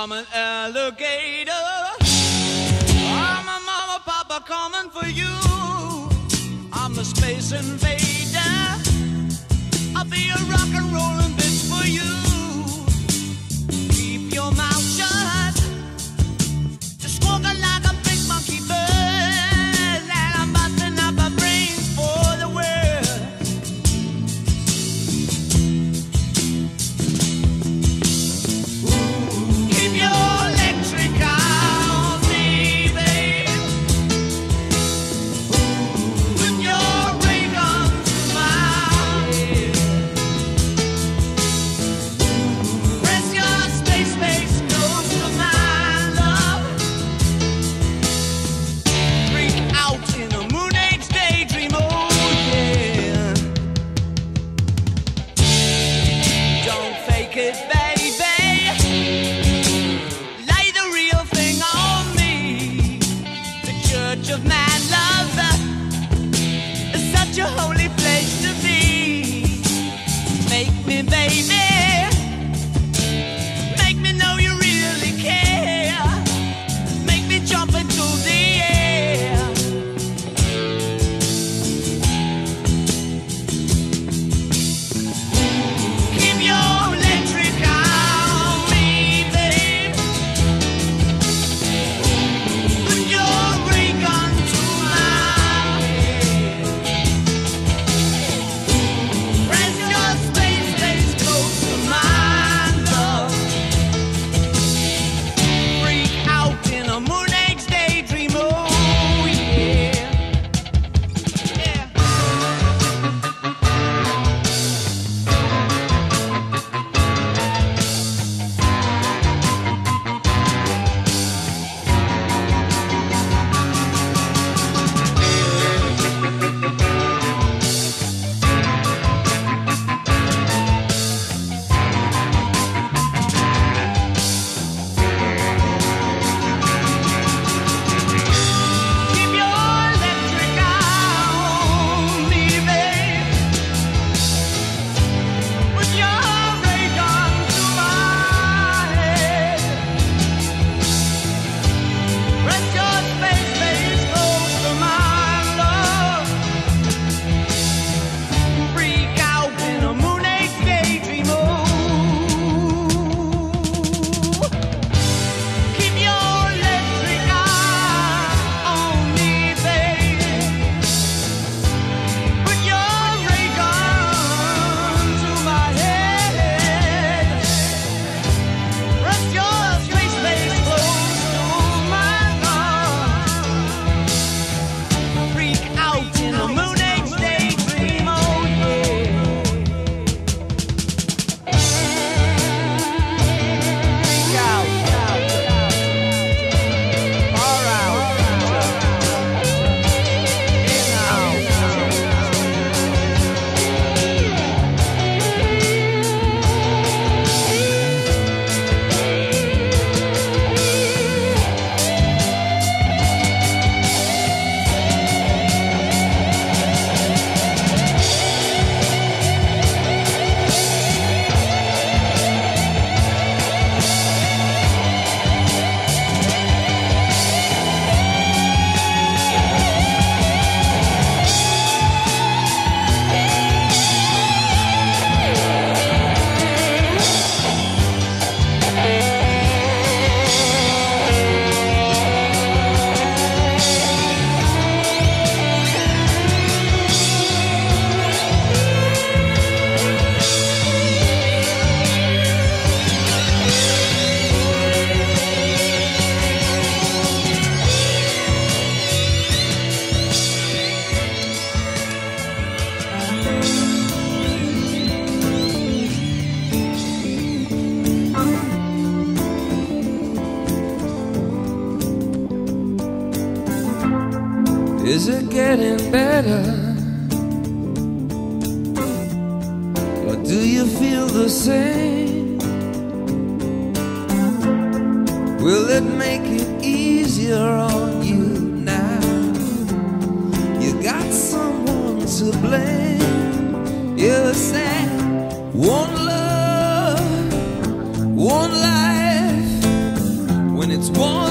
I'm an alligator. I'm a mama, papa coming for you. I'm the space invader. I'll be a rock and rolling bitch for you. church of mad love. Such a holy place to be. Make me, baby. Do you feel the same? Will it make it easier on you now? You got someone to blame. You say one love, one life. When it's one.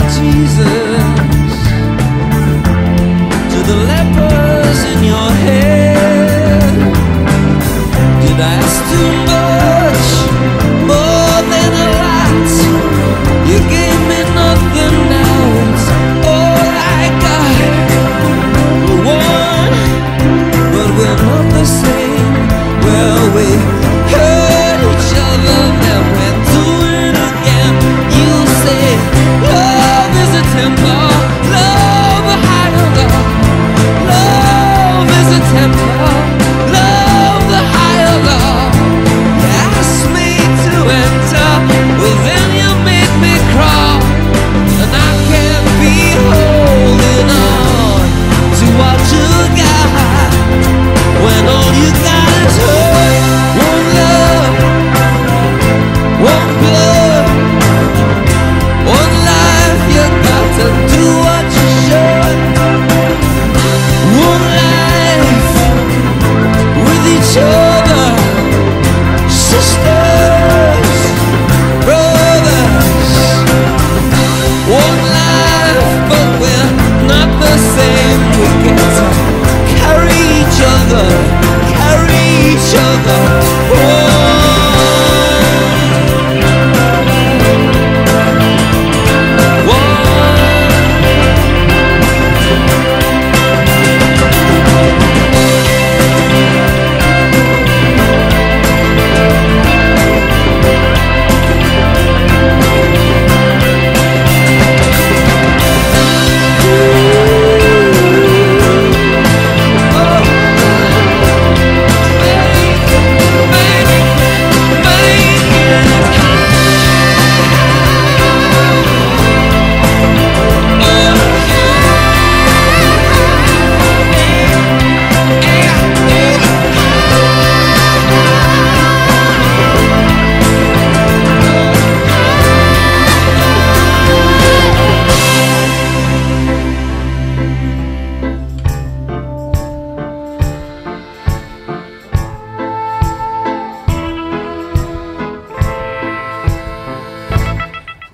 Jesus.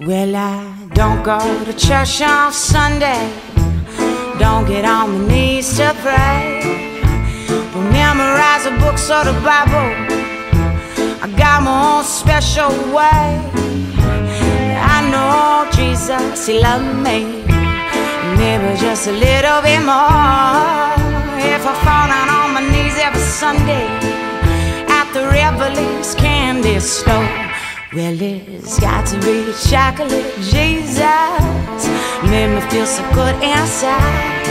Well, I don't go to church on Sunday, don't get on my knees to pray. But memorize a books of the Bible, I got my own special way. I know Jesus, He loved me, maybe just a little bit more. If I fall down on my knees every Sunday at the Revelings candy store. Well, it's got to be chocolate Jesus. Made me feel so good inside.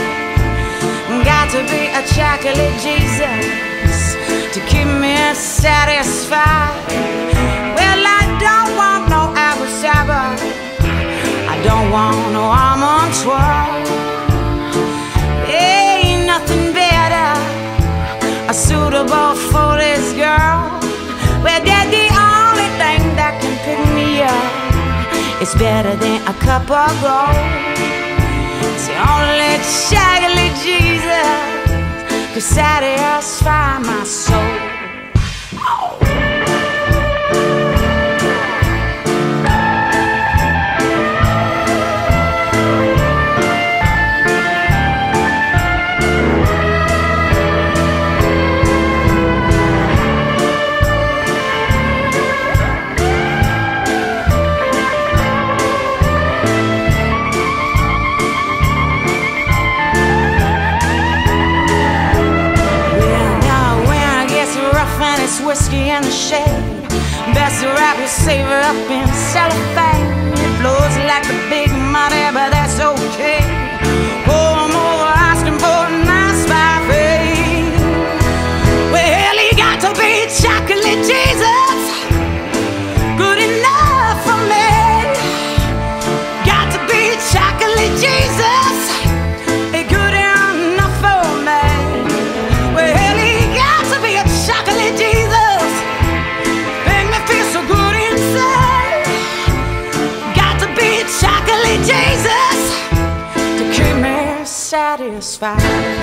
Got to be a chocolate Jesus to keep me satisfied. Well, I don't want no apple cider. I don't want no almond twirl. Ain't nothing better, a suitable for this girl. Well, It's better than a cup of gold. It's only child Jesus Saturday. satisfy. satisfied.